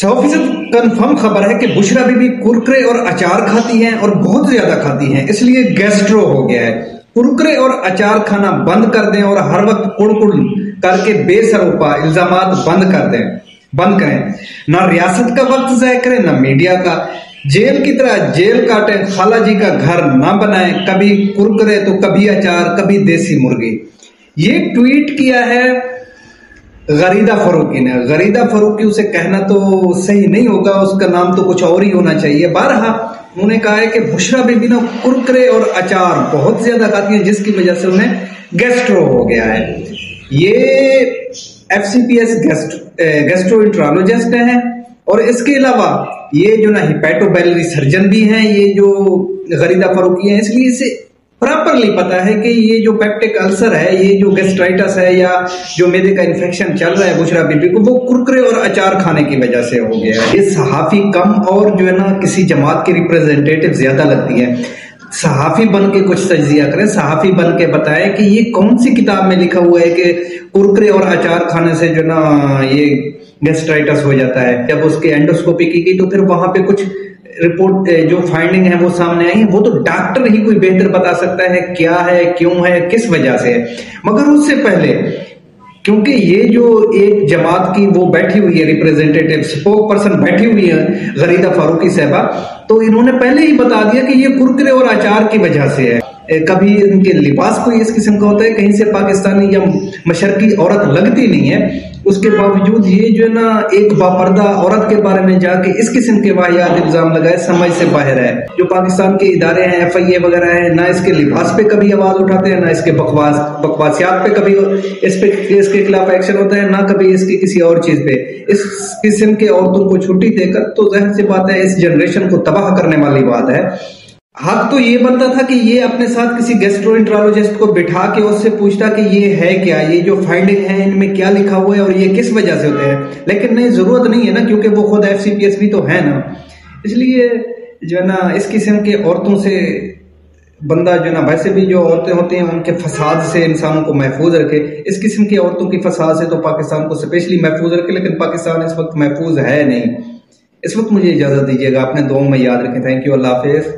سو فیصد کنفرم خبر ہے کہ بشرا بی بی کرکرے اور اچار کھاتی ہیں اور بہت زیادہ کھاتی ہیں۔ اس لیے گیسٹرو ہو گیا ہے۔ کرکرے اور اچار کھانا بند کر دیں اور ہر وقت کڑ کڑ کر کے بے سروپا الزامات بند کر دیں۔ بند کریں۔ نہ ریاست کا وقت ضائع کریں، نہ میڈیا کا۔ جیل کی طرح جیل کاٹیں، خالہ جی کا گھر نہ بنائیں۔ کبھی کرکرے تو کبھی اچار، کبھی دیسی مرغی۔ یہ ٹویٹ کیا ہے غریدہ فروکی نے غریدہ فروکی اسے کہنا تو صحیح نہیں ہوگا، اس کا نام تو کچھ اور ہی ہونا چاہیے۔ بارہا، انہوں نے کہا ہے کہ بشرا بی بی نا کرکرے اور اچار بہت زیادہ کھاتی ہیں، جس کی وجہ سے انہیں گیسٹرو ہو گیا ہے۔ یہ F C P S gastroenterologist ہیں۔ اور اس کے علاوہ یہ جو نا ہیپیٹو بیلری سرجن بھی ہیں، یہ جو غریدہ فروکی ہیں، اس لیے اسے پراپرلی پتا ہے کہ یہ جو پیپٹک السر ہے، یہ جو گیسٹرائٹس ہے یا جو میدے کا انفیکشن چل رہا ہے بشرا بی بی کو، وہ کرکرے اور اچار کھانے کی وجہ سے ہو گیا ہے۔ یہ صحافی کم اور جو ہے نا کسی جماعت کی ریپریزنٹیٹو زیادہ لگتی ہے صحافی بن کے کچھ تجزیہ کریں۔ صحافی بن کے بتائیں کہ یہ کون سی کتاب میں لکھا ہوا ہے کہ کرکرے اور اچار کھانے سے جو نا یہ گیسٹرائٹس ہو جاتا ہے۔ جب اس کے اینڈوسکوپی کی گئی تو پھر وہاں پہ کچھ رپورٹ جو فائنڈنگ ہے وہ سامنے آئی وہ تو ڈاکٹر ہی کوئی بہتر بتا سکتا ہے کیا ہے، کیوں ہے، کس وجہ سے ہے۔ مگر اس سے پہلے، کیونکہ یہ جو ایک جماعت کی وہ بیٹھی ہوئی ہے ریپریزنٹیٹیو سپوک پرسن بیٹھی ہوئی ہے، غریدہ فاروقی صاحبہ، تو انہوں نے پہلے ہی بتا دیا کہ یہ کرکرے اور آچار کی وجہ سے ہے۔ کبھی ان کے لباس کوئی اس قسم کا ہوتا ہے، کہیں سے پاکستانی یا مشرقی عورت لگتی نہیں ہے، اس کے باوجود یہ جو ہے نا، ایک باپردہ عورت کے بارے میں جا کے اس قسم کے واحد الزام لگائے، سمجھ سے باہر ہے۔ جو پاکستان کے ادارے ہیں، ایف آئی اے وغیرہ ہیں، نہ اس کے لباس پہ کبھی آواز اٹھاتے ہیں، نہ اس کے بکواس، بکواسیات پہ کبھی اس پہ اس کے خلاف ایکشن ہوتا ہے، نہ کبھی اس کی کسی اور چیز پہ۔ اس قسم کے عورتوں کو چھٹی دے کر تو ظاہر سی بات ہے، اس جنریشن کو تباہ کرنے والی بات ہے۔ حق تو یہ بنتا تھا کہ یہ اپنے ساتھ کسی گیسٹرو انٹرالوجسٹ کو بٹھا کے اس سے پوچھتا کہ یہ ہے کیا؟ یہ جو فائنڈنگ ہے، ان میں کیا لکھا ہوا ہے اور یہ کس وجہ سے ہوتے ہیں؟ لیکن نہیں، ضرورت نہیں ہے نا، کیونکہ وہ خود ایف سی پی ایس بھی تو ہے نا۔ اس لیے جو ہے نا، اس قسم کے عورتوں سے بندہ جو ہے نا، ویسے بھی جو عورتیں ہوتے ہیں، ان کے فساد سے انسانوں کو محفوظ رکھے۔ اس قسم کی عورتوں کی فساد سے تو پاکستان کو اسپیشلی محفوظ رکھے، لیکن پاکستان اس وقت محفوظ ہے نہیں۔ اس وقت مجھے اجازت دیجیے گا، اپنے دو میں یاد رکھیں۔ تھینک یو اللہ حافظ۔